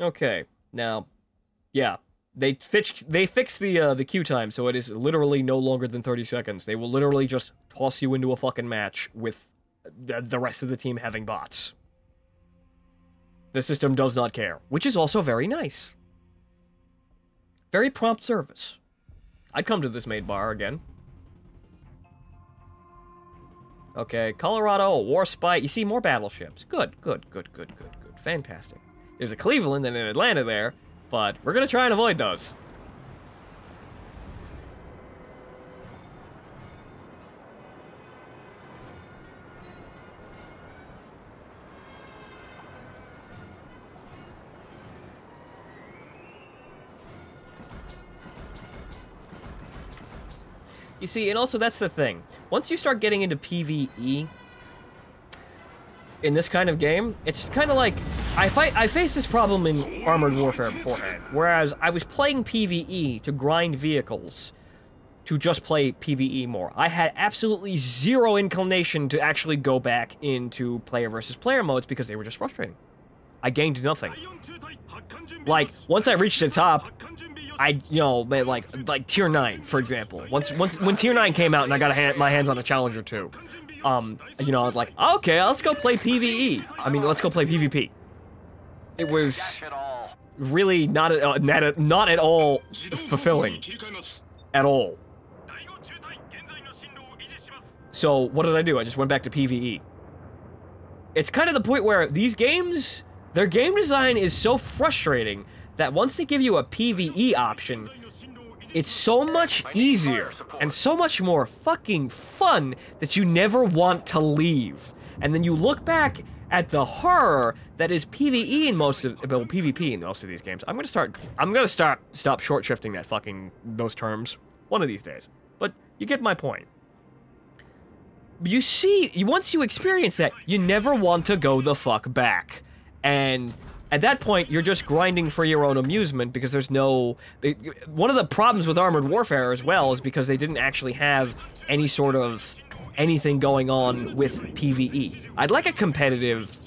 Okay, now, yeah, they fixed they fixed the uh, the queue time, so it is literally no longer than 30 seconds. They will literally just toss you into a fucking match with the, the rest of the team having bots. The system does not care, which is also very nice. Very prompt service. I'd come to this maid bar again. Okay, Colorado, Warspite. You see more battleships. Good, good, good, good, good, good. Fantastic. There's a Cleveland and an Atlanta there, but we're gonna try and avoid those. You see, and also that's the thing. Once you start getting into PvE in this kind of game, it's kind of like I fight. I faced this problem in Armored Warfare beforehand, whereas I was playing PvE to grind vehicles to just play PvE more. I had absolutely zero inclination to actually go back into player versus player modes because they were just frustrating. I gained nothing. Like once I reached the top, I you know like like tier nine for example. Once once when tier nine came out and I got hand, my hands on a challenger two, um you know I was like okay let's go play PVE. I mean let's go play PvP. It was really not at, uh, not at, not at all fulfilling at all. So what did I do? I just went back to PvE. It's kind of the point where these games, their game design is so frustrating that once they give you a PvE option, it's so much easier and so much more fucking fun that you never want to leave. And then you look back at the horror that is PvE in most of well, PvP in most of these games. I'm gonna start I'm gonna start stop short shifting that fucking those terms one of these days. But you get my point. You see, once you experience that, you never want to go the fuck back. And at that point, you're just grinding for your own amusement because there's no... One of the problems with Armored Warfare as well is because they didn't actually have any sort of anything going on with PvE. I'd like a competitive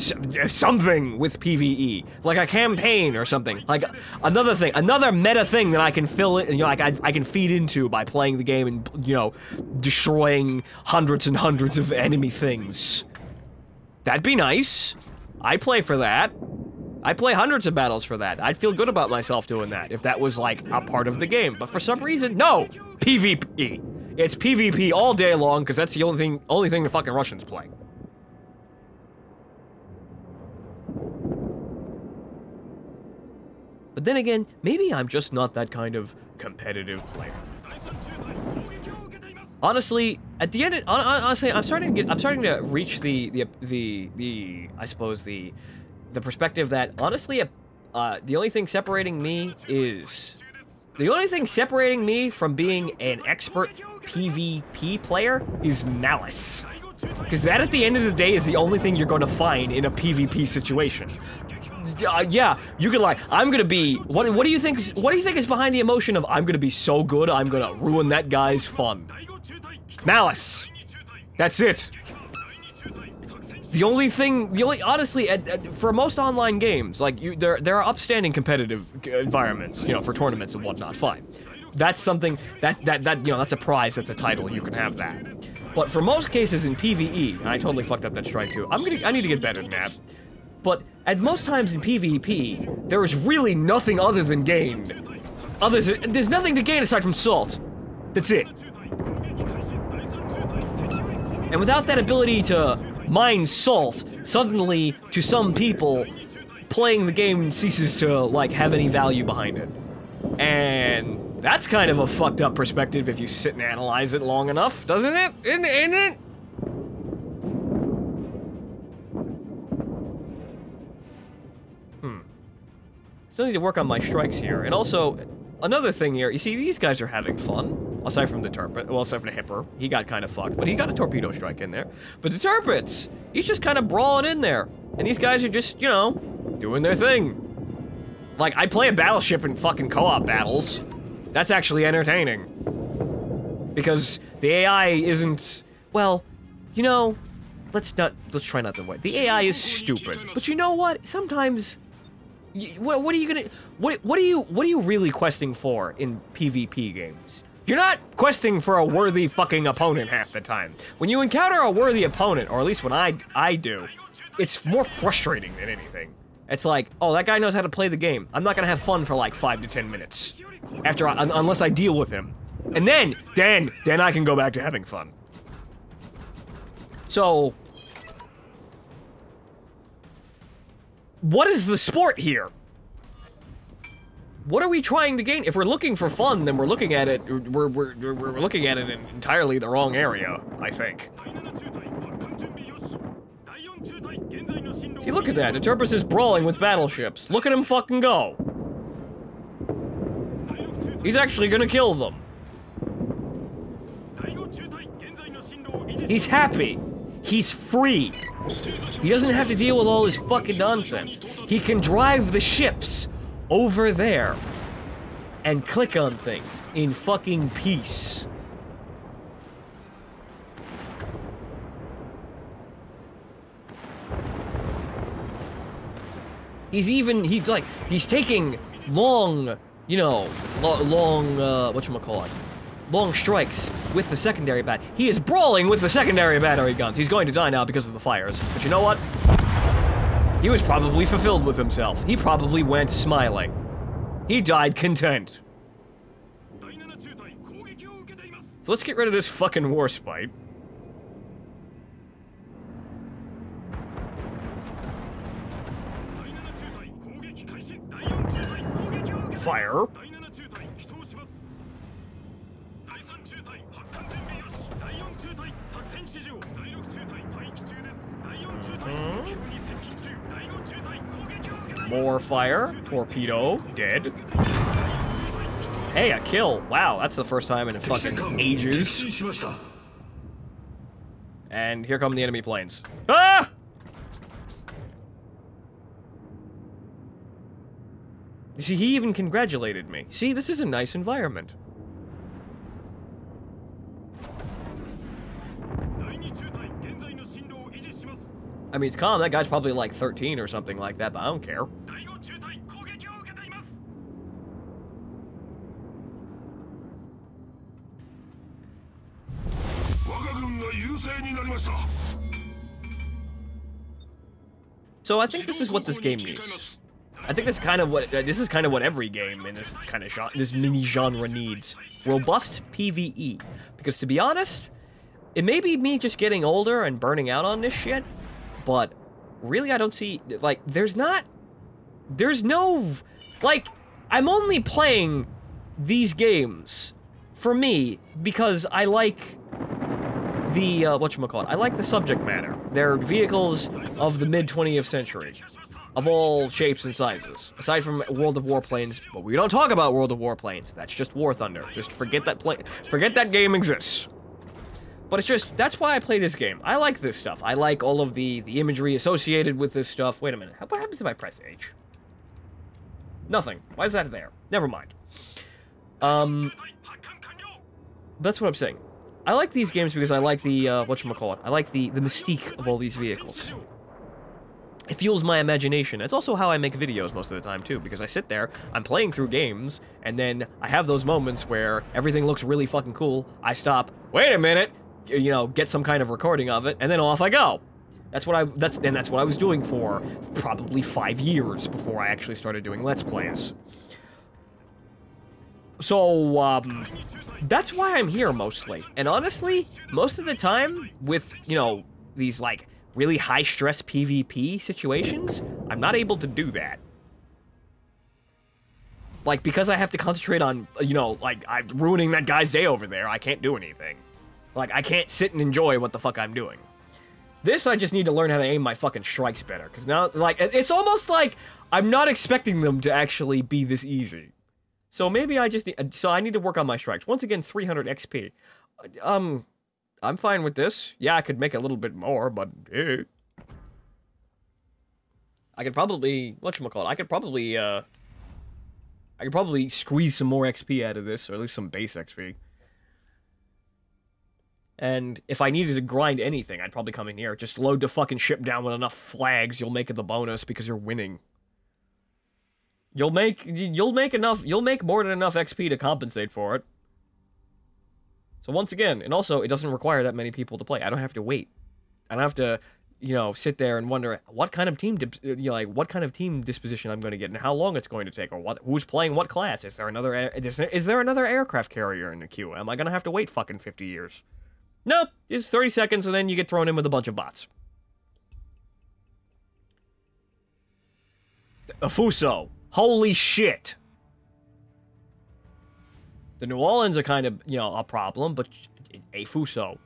uh, something with PvE, like a campaign or something. Like another thing, another meta thing that I can fill in, you know, like I, I can feed into by playing the game and, you know, destroying hundreds and hundreds of enemy things. That'd be nice. I play for that. I play hundreds of battles for that. I'd feel good about myself doing that if that was like a part of the game. But for some reason, no. PvP. It's PvP all day long because that's the only thing only thing the fucking Russians play. But then again, maybe I'm just not that kind of competitive player. Honestly, at the end, of, honestly, I'm starting to get, I'm starting to reach the, the, the, the, I suppose the, the perspective that honestly, uh, the only thing separating me is, the only thing separating me from being an expert PvP player is malice. Because that, at the end of the day, is the only thing you're going to find in a PvP situation uh, yeah, you can like, I'm gonna be, what, what do you think, what do you think is behind the emotion of I'm gonna be so good, I'm gonna ruin that guy's fun? Malice. That's it. The only thing, the only, honestly, at, at, for most online games, like, you, there, there are upstanding competitive environments, you know, for tournaments and whatnot, fine. That's something, that, that, that, you know, that's a prize, that's a title, you can have that. But for most cases in PvE, I totally fucked up that strike too, I'm gonna, I need to get better than that. But at most times in PvP, there is really nothing other than gain. Other than, there's nothing to gain aside from salt. That's it. And without that ability to mine salt, suddenly, to some people, playing the game ceases to, like, have any value behind it. And that's kind of a fucked up perspective if you sit and analyze it long enough, doesn't it? Isn't, isn't it? Hmm. Still need to work on my strikes here. And also, another thing here, you see, these guys are having fun. Aside from the Tirpitz, well, aside from the Hipper. He got kind of fucked, but he got a torpedo strike in there. But the Tirpitz, he's just kind of brawling in there. And these guys are just, you know, doing their thing. Like, I play a battleship in fucking co-op battles. That's actually entertaining. Because the AI isn't, well, you know, let's not, let's try not to wait. The AI is stupid. But you know what? Sometimes What, what are you gonna? What what are you what are you really questing for in PvP games? You're not questing for a worthy fucking opponent half the time. When you encounter a worthy opponent, or at least when I I do, it's more frustrating than anything. It's like, oh, that guy knows how to play the game. I'm not gonna have fun for like five to ten minutes after I, un- unless I deal with him, and then then then I can go back to having fun. So, what is the sport here? What are we trying to gain? If we're looking for fun, then we're looking at it. We're we're we're, we're looking at it in entirely the wrong area. I think. See, look at that. Interpus is brawling with battleships. Look at him fucking go. He's actually gonna kill them. He's happy. He's free. He doesn't have to deal with all this fucking nonsense. He can drive the ships over there and click on things in fucking peace. He's even, he's like, he's taking long, you know, lo long, uh, whatchamacallit, long strikes with the secondary bat. He is brawling with the secondary battery guns. He's going to die now because of the fires. But you know what? He was probably fulfilled with himself. He probably went smiling. He died content. So let's get rid of this fucking Warspite. there. Hmm? More fire. Torpedo. Dead. Hey, a kill. Wow, that's the first time in fucking ages. And here come the enemy planes. Ah! See, he even congratulated me. See, this is a nice environment. I mean, it's calm. That guy's probably like 13 or something like that, but I don't care. So I think this is what this game needs. I think that's kind of what this is kind of what every game in this kind of genre, this mini genre needs. Robust PvE. Because to be honest, it may be me just getting older and burning out on this shit, but really I don't see like there's not there's no like I'm only playing these games for me because I like the uh, it. I like the subject matter. They're vehicles of the mid 20th century, of all shapes and sizes, aside from World of Warplanes. But we don't talk about World of Warplanes. That's just War Thunder. Just forget that play. Forget that game exists. But it's just that's why I play this game. I like this stuff. I like all of the the imagery associated with this stuff. Wait a minute. What happens if I press H? Nothing. Why is that there? Never mind. Um, that's what I'm saying. I like these games because I like the uh, what you call it. I like the the mystique of all these vehicles. It fuels my imagination. It's also how I make videos most of the time too, because I sit there, I'm playing through games, and then I have those moments where everything looks really fucking cool. I stop, wait a minute, you know, get some kind of recording of it, and then off I go. That's what I that's and that's what I was doing for probably five years before I actually started doing let's plays. So um, that's why I'm here mostly. And honestly, most of the time with, you know, these like really high stress PvP situations, I'm not able to do that. Like because I have to concentrate on, you know, like I'm ruining that guy's day over there, I can't do anything. Like I can't sit and enjoy what the fuck I'm doing. This I just need to learn how to aim my fucking strikes better cuz now like it's almost like I'm not expecting them to actually be this easy. So maybe I just need, so I need to work on my strikes. Once again, 300 XP. Um, I'm fine with this. Yeah, I could make a little bit more, but eh. I could probably whatchamacallit, I could probably uh I could probably squeeze some more XP out of this, or at least some base XP. And if I needed to grind anything, I'd probably come in here. Just load the fucking ship down with enough flags, you'll make it the bonus because you're winning. You'll make you'll make enough you'll make more than enough XP to compensate for it. So once again, and also it doesn't require that many people to play. I don't have to wait. I don't have to, you know, sit there and wonder what kind of team, you know, like what kind of team disposition I'm going to get and how long it's going to take, or what who's playing what class. Is there another is there, is there another aircraft carrier in the queue? Am I going to have to wait fucking 50 years? Nope. It's 30 seconds and then you get thrown in with a bunch of bots. A Fuso. Holy shit. The New Orleans are kind of, you know, a problem, but a Fuso.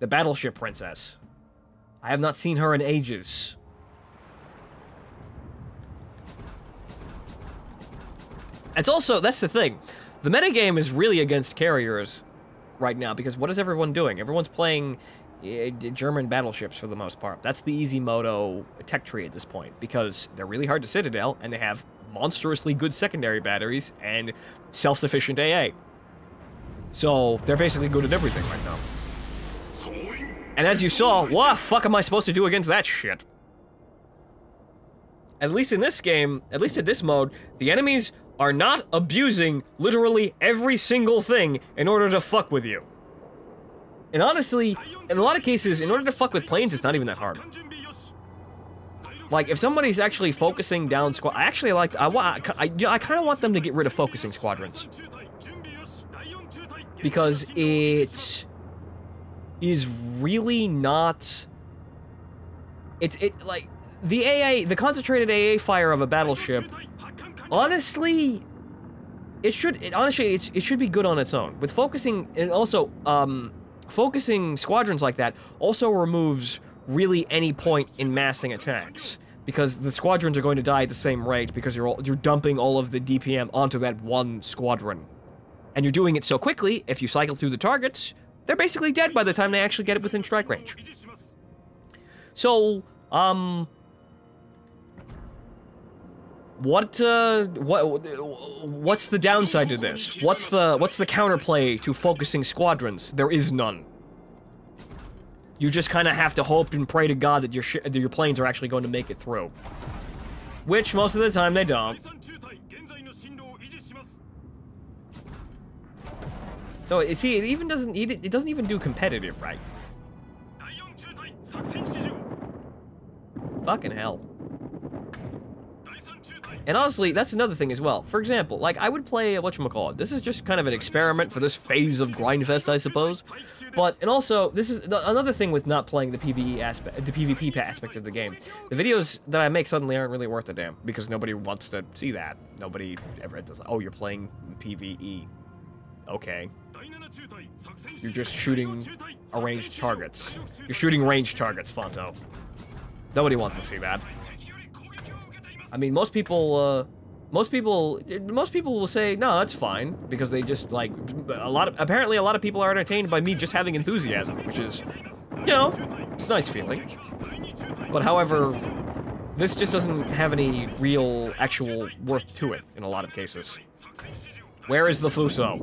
The Battleship Princess. I have not seen her in ages. It's also, that's the thing. The metagame is really against carriers right now because what is everyone doing? Everyone's playing uh, German battleships for the most part. That's the easy moto tech tree at this point because they're really hard to Citadel and they have monstrously good secondary batteries and self-sufficient AA. So they're basically good at everything right now. And as you saw, what the fuck am I supposed to do against that shit? At least in this game, at least in this mode, the enemies are not abusing literally every single thing in order to fuck with you. And honestly, in a lot of cases, in order to fuck with planes, it's not even that hard. Like, if somebody's actually focusing down squad, I actually like, I I, I, I kind of want them to get rid of focusing squadrons. Because it is really not, it's, it, like, the AA, the concentrated AA fire of a battleship, honestly, it should, it, honestly, it's, it should be good on its own. With focusing, and also, um, focusing squadrons like that also removes really any point in massing attacks because the squadrons are going to die at the same rate because you're all, you're dumping all of the DPM onto that one squadron. And you're doing it so quickly, if you cycle through the targets, they're basically dead by the time they actually get it within strike range. So, um what uh what what's the downside to this? What's the what's the counterplay to focusing squadrons? There is none. You just kind of have to hope and pray to God that your that your planes are actually going to make it through. Which most of the time they don't. So see, it even doesn't it doesn't even do competitive right. Fucking hell. And honestly, that's another thing as well. For example, like, I would play, uh, whatchamacallit, this is just kind of an experiment for this phase of Grindfest, I suppose. But, and also, this is another thing with not playing the PvE aspect, the PvP aspect of the game. The videos that I make suddenly aren't really worth a damn, because nobody wants to see that. Nobody ever does, oh, you're playing PvE. Okay. You're just shooting arranged targets. You're shooting ranged targets, Phonto. Nobody wants to see that. I mean, most people, uh, most people, most people will say, no, that's fine, because they just, like, a lot of, apparently a lot of people are entertained by me just having enthusiasm, which is, you know, it's a nice feeling. But however, this just doesn't have any real, actual worth to it in a lot of cases. Where is the Fuso?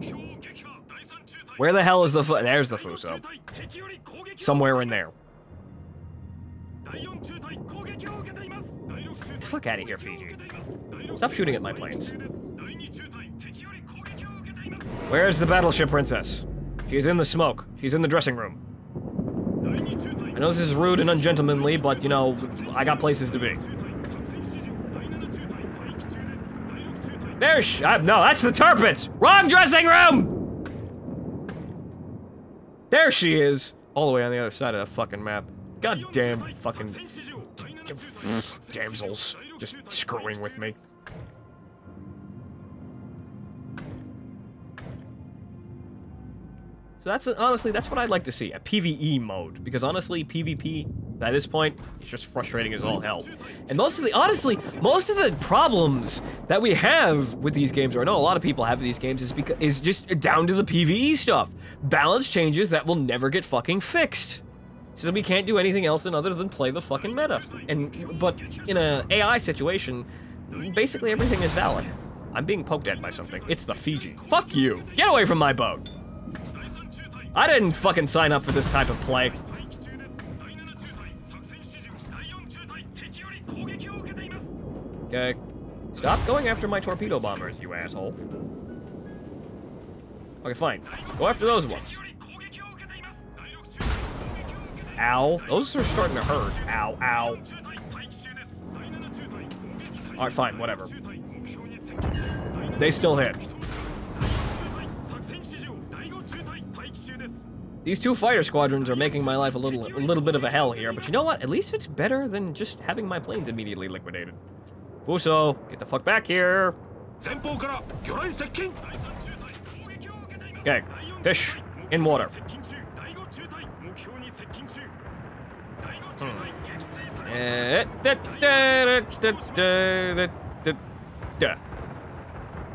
Where the hell is the Fu- There's the Fuso. Somewhere in there. The fuck out of here, Fiji. Stop shooting at my planes. Where's the battleship princess? She's in the smoke. She's in the dressing room. I know this is rude and ungentlemanly, but, you know, I got places to be. There's... I, no, that's the Tirpitz! Wrong dressing room! There she is! All the way on the other side of the fucking map. Goddamn fucking damsels just screwing with me. So that's honestly that's what I'd like to see a PVE mode because honestly PvP at this point is just frustrating as all hell. And most of the honestly most of the problems that we have with these games or I know a lot of people have with these games is because is just down to the PVE stuff. Balance changes that will never get fucking fixed. So we can't do anything else other than play the fucking meta. And but in a AI situation, basically everything is valid. I'm being poked at by something. It's the Fiji. Fuck you. Get away from my boat. I didn't fucking sign up for this type of play. Okay. Stop going after my torpedo bombers, you asshole. Okay, fine. Go after those ones. Ow. Those are starting to hurt. Ow, ow. Alright, fine, whatever. They still hit. These two fighter squadrons are making my life a little a little bit of a hell here, but you know what? At least it's better than just having my planes immediately liquidated. Fuso, get the fuck back here! Okay, fish, in water.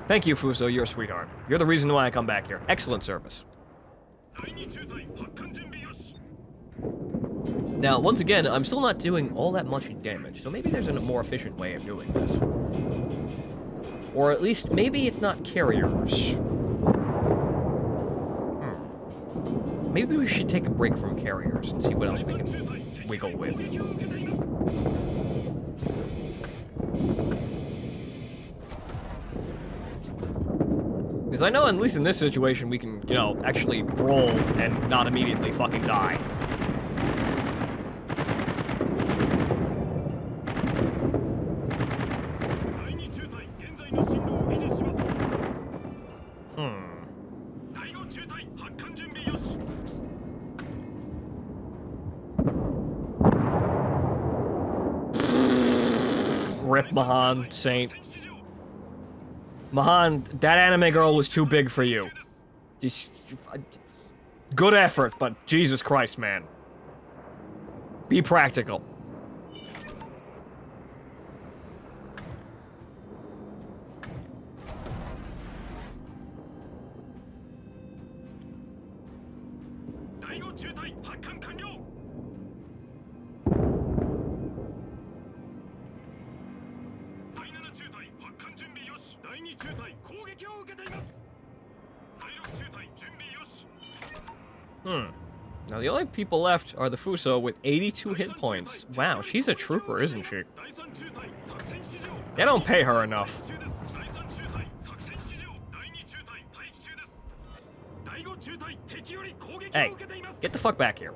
Thank you, Fuso, you're a sweetheart. You're the reason why I come back here. Excellent service. Now, once again, I'm still not doing all that much damage, so maybe there's a more efficient way of doing this. Or at least, maybe it's not carriers. Maybe we should take a break from carriers and see what else we can wiggle with. Because I know at least in this situation we can, you know, actually brawl and not immediately fucking die. Mahan Saint. Mahan, that anime girl was too big for you. Good effort, but Jesus Christ, man. Be practical. people left are the Fuso with 82 hit points. Wow, she's a trooper, isn't she? They don't pay her enough. Hey, get the fuck back here.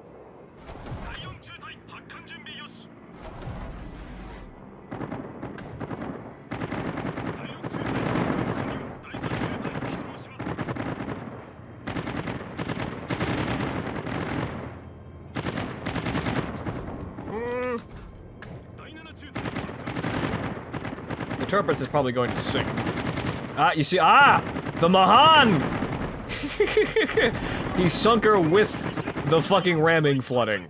The is probably going to sink. Ah, you see- ah! The Mahan! he sunk her with the fucking ramming flooding.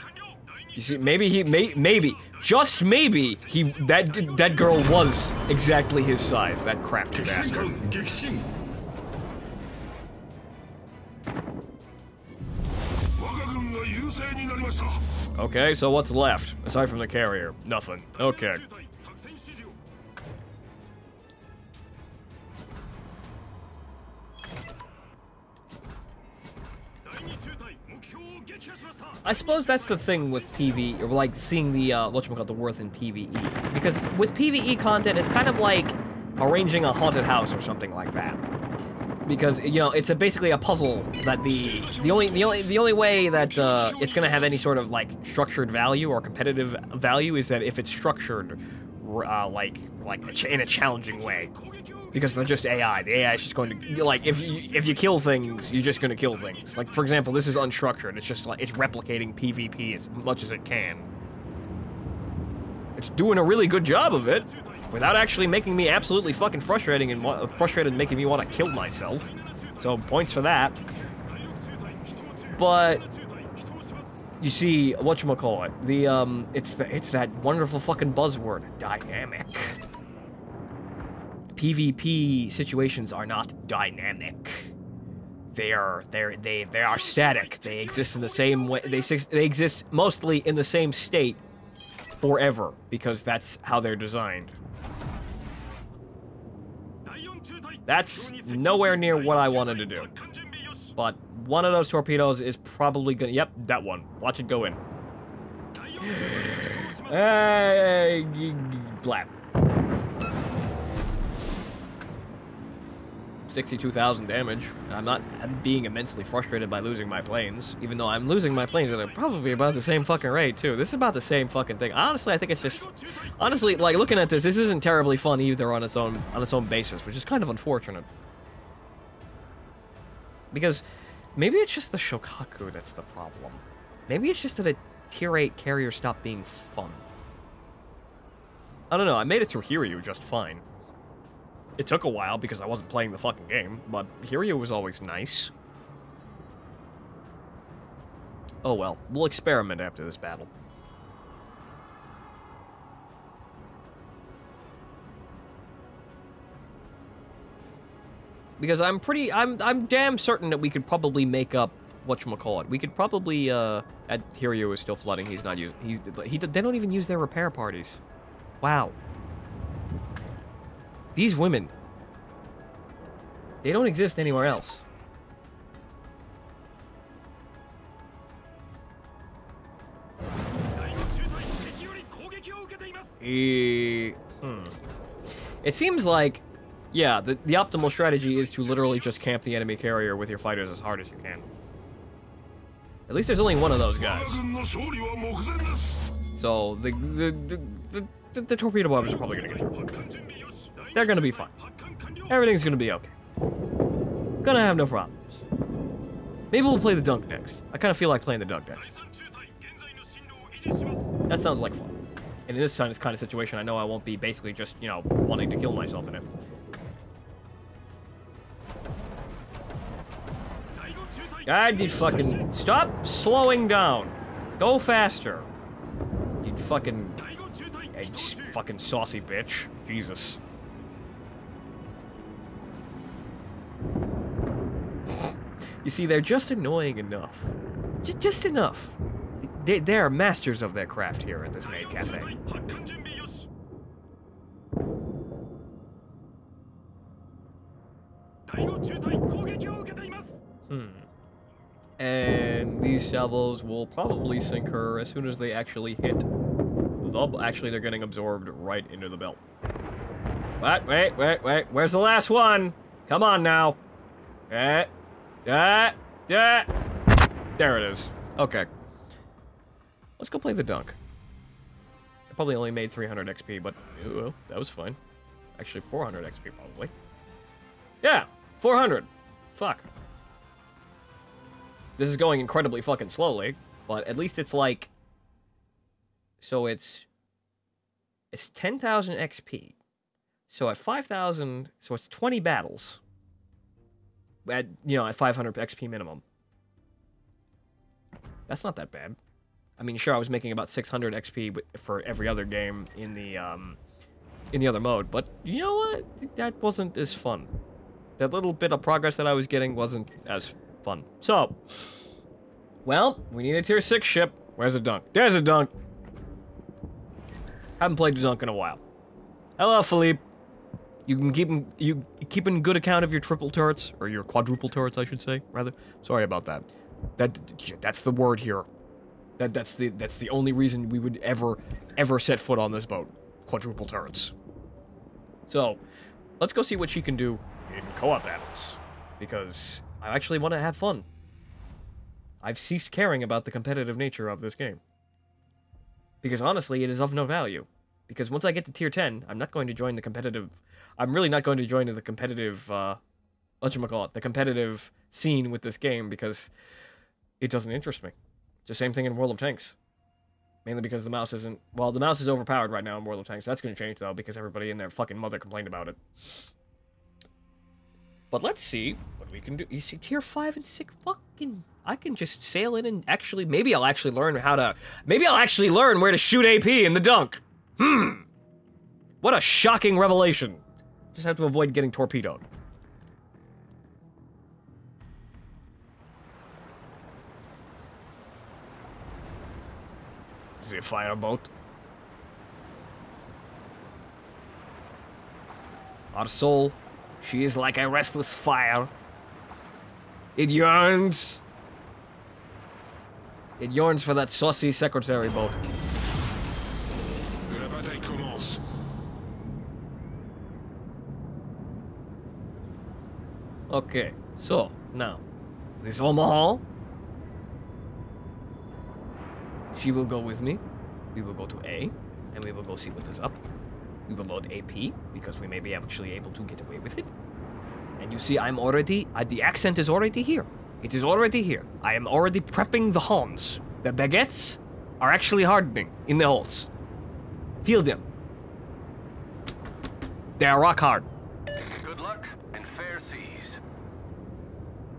You see, maybe he- may, maybe, just maybe, he- that- that girl was exactly his size, that crafty bastard. Okay, so what's left? Aside from the carrier. Nothing. Okay. I suppose that's the thing with PV, or like seeing the, uh, whatchamacallit, the worth in PvE. Because with PvE content, it's kind of like arranging a haunted house or something like that. Because, you know, it's a, basically a puzzle that the, the only, the only, the only way that, uh, it's gonna have any sort of, like, structured value or competitive value is that if it's structured, uh, like, like, in a challenging way because they're just AI. The AI is just going to like if you if you kill things, you're just going to kill things. Like for example, this is unstructured. It's just like it's replicating PvP as much as it can. It's doing a really good job of it, without actually making me absolutely fucking frustrating and frustrated, and making me want to kill myself. So points for that. But you see, what you call it? The um, it's the it's that wonderful fucking buzzword, dynamic. PvP situations are not dynamic. They are they they they are static. They exist in the same way. They they exist mostly in the same state forever because that's how they're designed. That's nowhere near what I wanted to do. But one of those torpedoes is probably gonna. Yep, that one. Watch it go in. Hey, blap. 62,000 damage. I'm not I'm being immensely frustrated by losing my planes, even though I'm losing my planes at probably about the same fucking rate, too. This is about the same fucking thing. Honestly, I think it's just... Honestly, like, looking at this, this isn't terribly fun either on its own on its own basis, which is kind of unfortunate. Because maybe it's just the Shokaku that's the problem. Maybe it's just that a tier 8 carrier stopped being fun. I don't know, I made it through Hiryu just fine. It took a while because I wasn't playing the fucking game, but Hiryu was always nice. Oh well, we'll experiment after this battle. Because I'm pretty, I'm, I'm damn certain that we could probably make up whatchamacallit. We could probably, uh, Hiryu is still flooding, he's not using, he's, he, they don't even use their repair parties. Wow. These women. They don't exist anywhere else. Hmm. It seems like, yeah, the, the optimal strategy is to literally just camp the enemy carrier with your fighters as hard as you can. At least there's only one of those guys. So, the, the, the, the, the, torpedo bombers are probably gonna get through. They're gonna be fine. Everything's gonna be okay. Gonna have no problems. Maybe we'll play the dunk next. I kind of feel like playing the dunk next. That sounds like fun. And in this kind of situation, I know I won't be basically just, you know, wanting to kill myself in it. God, you fucking... Stop slowing down. Go faster. You fucking... You fucking saucy bitch. Jesus. You see, they're just annoying enough. J just enough. They, they are masters of their craft here at this maid cafe. Hmm. And these salvos will probably sink her as soon as they actually hit the... Actually, they're getting absorbed right into the belt. What? Wait, wait, wait. Where's the last one? Come on now. Eh. Eh. Eh. There it is. Okay. Let's go play the dunk. I probably only made 300 XP, but well, that was fine. Actually, 400 XP probably. Yeah, 400. Fuck. This is going incredibly fucking slowly, but at least it's like... So it's... It's 10,000 XP. So at 5,000... So it's 20 battles. At, you know, at 500 XP minimum. That's not that bad. I mean, sure, I was making about 600 XP for every other game in the, um, in the other mode, but you know what? That wasn't as fun. That little bit of progress that I was getting wasn't as fun. So, well, we need a tier 6 ship. Where's a dunk? There's a dunk! Haven't played the dunk in a while. Hello, Philippe. You can keep you keeping good account of your triple turrets or your quadruple turrets, I should say, rather. Sorry about that. That that's the word here. That that's the that's the only reason we would ever ever set foot on this boat. Quadruple turrets. So, let's go see what she can do in co-op battles because I actually want to have fun. I've ceased caring about the competitive nature of this game. Because honestly, it is of no value. Because once I get to tier 10, I'm not going to join the competitive... I'm really not going to join in the competitive, uh... Whatchamacallit? The competitive scene with this game because it doesn't interest me. It's the same thing in World of Tanks. Mainly because the mouse isn't... Well, the mouse is overpowered right now in World of Tanks. That's going to change, though, because everybody in their fucking mother complained about it. But let's see what we can do. You see, tier 5 and 6 fucking... I can just sail in and actually... Maybe I'll actually learn how to... Maybe I'll actually learn where to shoot AP in the dunk. Hmm. What a shocking revelation. Just have to avoid getting torpedoed. A fireboat? Our soul, she is like a restless fire. It yearns. It yearns for that saucy secretary boat. Okay, so now this Omaha. She will go with me. We will go to A, and we will go see what is up. We will load AP because we may be actually able to get away with it. And you see, I'm already. Uh, the accent is already here. It is already here. I am already prepping the horns. The baguettes are actually hardening in the holes. Feel them. They are rock hard.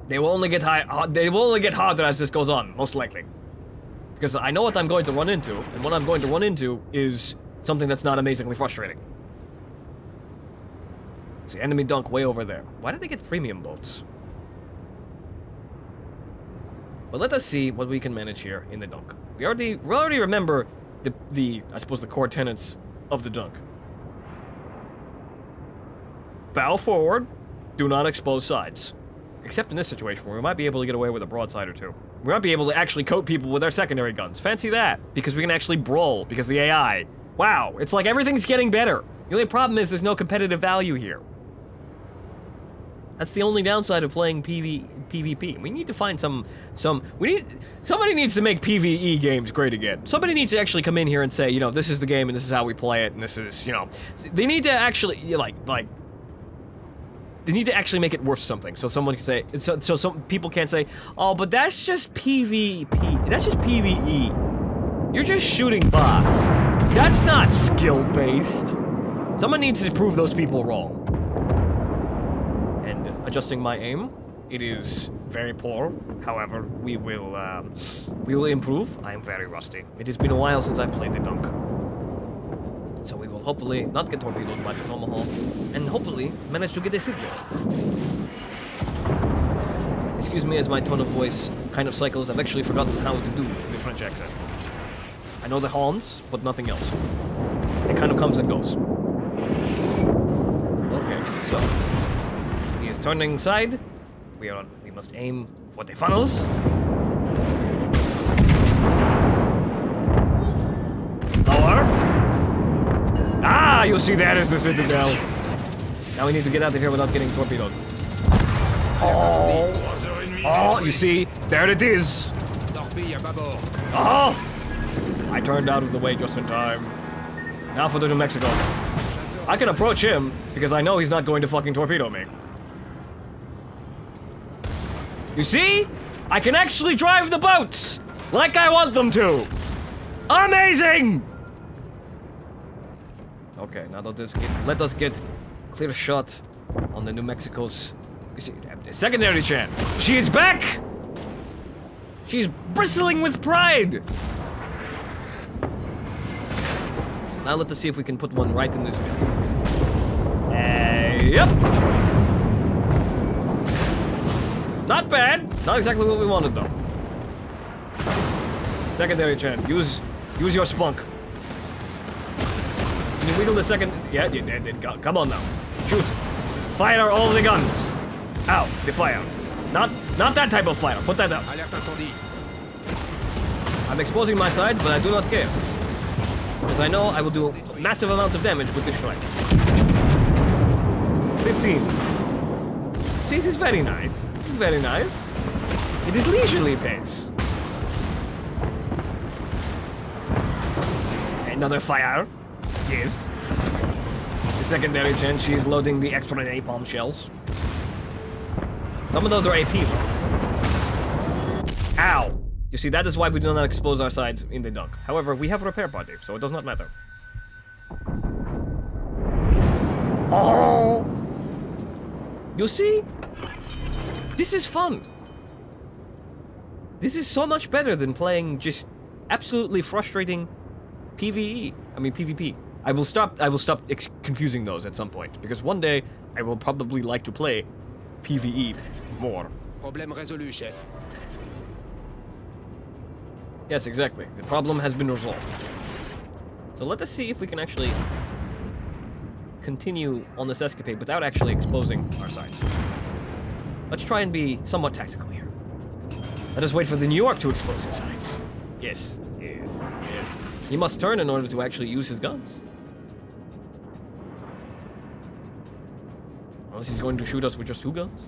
They will only get high. They will only get harder as this goes on, most likely. Because I know what I'm going to run into, and what I'm going to run into is something that's not amazingly frustrating. See, enemy dunk way over there. Why did they get premium boats? But let us see what we can manage here in the dunk. We already, we already remember the, the, I suppose, the core tenets of the dunk. Bow forward, do not expose sides. Except in this situation where we might be able to get away with a broadside or two. We might be able to actually coat people with our secondary guns. Fancy that. Because we can actually brawl because the AI. Wow, it's like everything's getting better. The only problem is there's no competitive value here. That's the only downside of playing PV, PvP. We need to find some, some, we need, somebody needs to make PvE games great again. Somebody needs to actually come in here and say, you know, this is the game and this is how we play it and this is, you know, they need to actually, like, like, they need to actually make it worth something. So someone can say, so, so some people can't say, oh, but that's just PvP, that's just PvE. You're just shooting bots. That's not skill-based. Someone needs to prove those people wrong. And adjusting my aim, it is very poor. However, we will, um, we will improve. I am very rusty. It has been a while since I've played the dunk. So we will hopefully not get torpedoed by this Omaha, and hopefully manage to get a signal. Excuse me as my tone of voice kind of cycles. I've actually forgotten how to do the French accent. I know the horns, but nothing else. It kind of comes and goes. Okay, so he is turning side. We are. We must aim for the funnels. Ah, you see that is the citadel. Now we need to get out of here without getting torpedoed. Oh, oh, you see, there it is. Oh! I turned out of the way just in time. Now for the New Mexico. I can approach him because I know he's not going to fucking torpedo me. You see? I can actually drive the boats like I want them to. Amazing! Okay, now let us get let us get clear shot on the New Mexico's secondary chan. She is back! She's bristling with pride! Now let us see if we can put one right in this bit. Uh, yep. Not bad. Not exactly what we wanted though. Secondary chan, use use your spunk. Can you wiggle the second? Yeah, you did. did. Come on now, shoot. Fire all the guns. Ow, the fire. Not not that type of fire. Put that incendie. I'm exposing my side, but I do not care. Because I know I will do massive amounts of damage with this strike. 15. See, it is very nice. It is very nice. It is leisurely pace. Another fire. Yes. The secondary gen, she is loading the extra napalm shells. Some of those are AP. Ow! You see, that is why we do not expose our sides in the dunk. However, we have a repair party, so it does not matter. Oh! You see? This is fun. This is so much better than playing just absolutely frustrating PvE. I mean PvP. I will stop. I will stop ex- confusing those at some point because one day I will probably like to play PvE more. Problème résolu, chef. Yes, exactly. The problem has been resolved. So let us see if we can actually continue on this escapade without actually exposing our sides. Let's try and be somewhat tactical here. Let us wait for the New York to expose his sides. Yes, yes, yes. He must turn in order to actually use his guns. Unless he's going to shoot us with just two guns.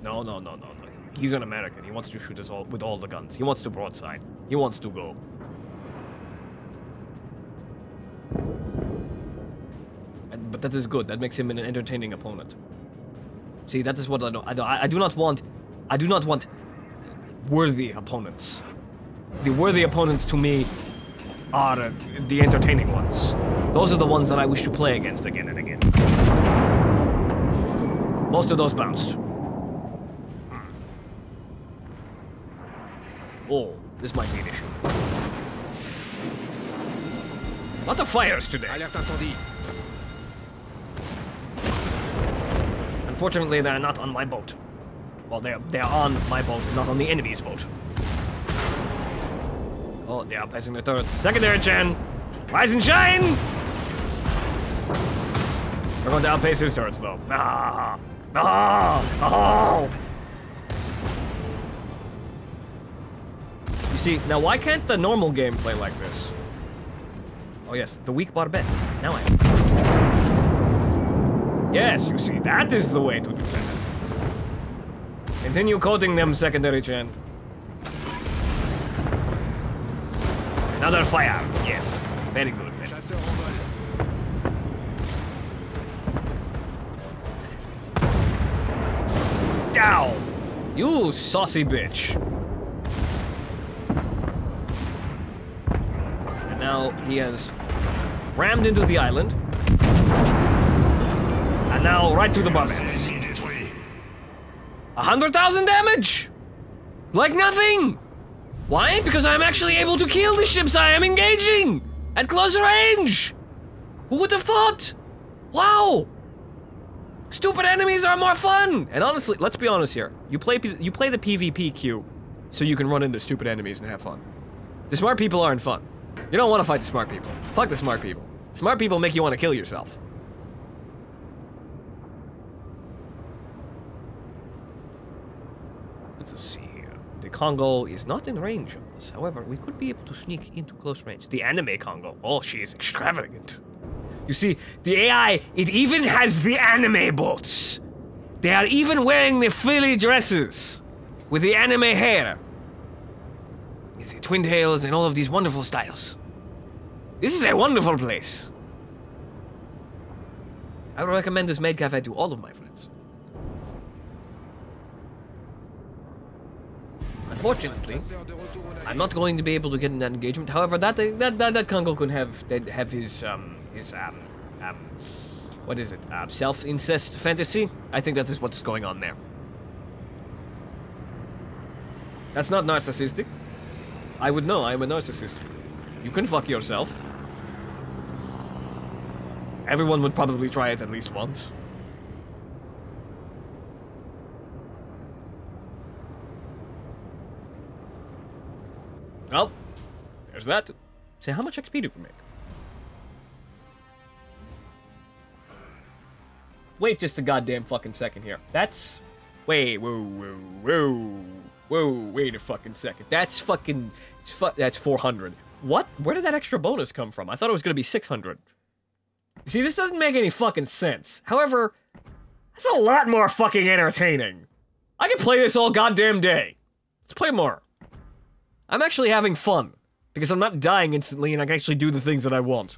No, no, no, no, no. He's an American. He wants to shoot us all with all the guns. He wants to broadside. He wants to go. And, but that is good. That makes him an entertaining opponent. See, that is what I don't. I, I do not want. I do not want worthy opponents. The worthy opponents to me are the entertaining ones. Those are the ones that I wish to play against again and again. Most of those bounced. Hmm. Oh, this might be an issue. Lot of fires today. Incendie. Unfortunately, they're not on my boat. Well, they're they're on my boat, not on the enemy's boat. Oh, they are passing the turrets. Secondary Chen! Rise and shine! We're going to outpace his turrets, though. Ah! Ah! Oh! You see, now why can't the normal game play like this? Oh yes, the weak barbettes. Now I... Yes, you see, that is the way to do that. Continue coating them, secondary Chen. Another fire. Yes. Very good. Down! You saucy bitch. And now he has rammed into the island. And now right to the barbettes. A hundred thousand damage! Like nothing! Why? Because I'm actually able to kill the ships I am engaging! At close range! Who would have thought? Wow! Stupid enemies are more fun! And honestly, let's be honest here. You play you play the PvP queue so you can run into stupid enemies and have fun. The smart people aren't fun. You don't want to fight the smart people. Fuck the smart people. Smart people make you want to kill yourself. Let's see here. The Kongo is not in range of us. However, we could be able to sneak into close range. The anime Kongo. Oh, she is extravagant. You see, the AI, it even has the anime boats. They are even wearing the frilly dresses with the anime hair. You see, twin tails and all of these wonderful styles. This is a wonderful place. I would recommend this maid cafe to all of my friends. Unfortunately. I'm not going to be able to get in that engagement. However, that that that, that Kongo could have have his um his um um what is it? Uh, self incest fantasy. I think that is what's going on there. That's not narcissistic. I would know. I'm a narcissist. You can fuck yourself. Everyone would probably try it at least once. Well, there's that. Say, how much XP do we make? Wait just a goddamn fucking second here. That's. Wait, whoa, whoa, whoa. Whoa, wait a fucking second. That's fucking. Fu- that's 400. What? Where did that extra bonus come from? I thought it was gonna be 600. See, this doesn't make any fucking sense. However, that's a lot more fucking entertaining. I can play this all goddamn day. Let's play more. I'm actually having fun because I'm not dying instantly and I can actually do the things that I want.